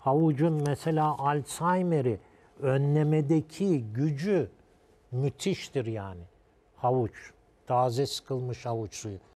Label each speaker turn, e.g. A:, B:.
A: Havucun mesela Alzheimer'i önlemedeki gücü müthiştir yani. Havuç. Taze sıkılmış havuç suyu.